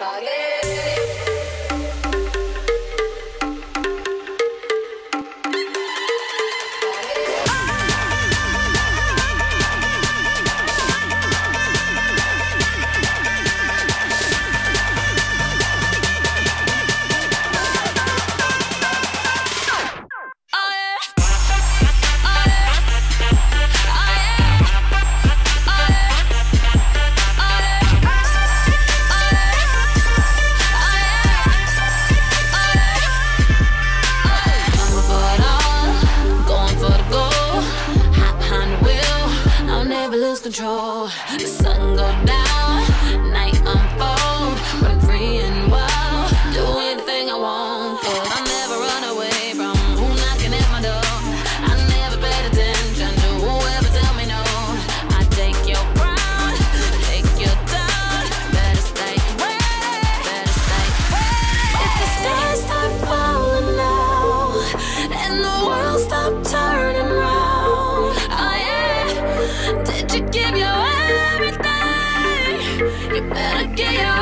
Pagué lose control. The sun go down. Better get your